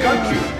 This